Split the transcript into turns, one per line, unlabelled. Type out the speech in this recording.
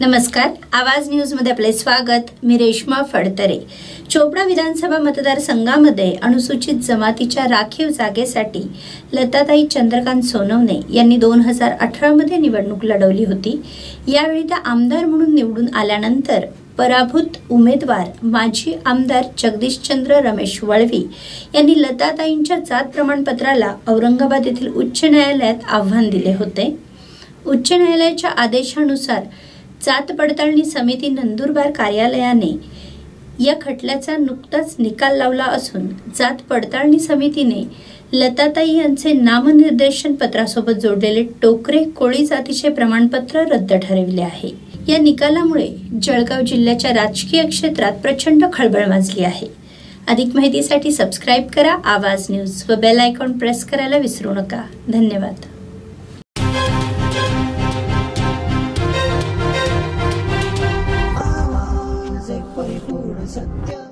नमस्कार आवाज न्यूजमध्ये आपले स्वागत. मी रेश्मा फडतरे. चोपडा विधानसभा मतदारसंघामध्ये अनुसूचित जमातीच्या राखीव जागेसाठी लताताई चंद्रकांत सोनवणे यांनी दोन हजार अठरामध्ये निवडणूक लढवली होती. यावेळी त्या आमदार म्हणून निवडून आल्यानंतर पराभूत उमेदवार माजी आमदार जगदीशचंद्र रमेश वळवी यांनी लताताईंच्या जात प्रमाणपत्राला औरंगाबाद येथील उच्च न्यायालयात आव्हान दिले होते. उच्च न्यायालयाच्या आदेशानुसार जात पडताळणी समिती नंदुरबार कार्यालयाने या खटल्याचा नुकताच निकाल लावला असून जात पडताळणी समितीने लताताई यांचे नामनिर्देशन पत्रासोबत जोडलेले टोकरे कोळी जातीचे प्रमाणपत्र रद्द ठरविले आहे. या निकालामुळे जळगाव जिल्ह्याच्या राजकीय क्षेत्रात प्रचंड खळबळ माजली आहे. अधिक माहितीसाठी सबस्क्राईब करा आवाज न्यूज व बेल आयकॉन प्रेस करायला विसरू नका. धन्यवाद. സത്യം